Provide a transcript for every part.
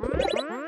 Música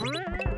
Thank you.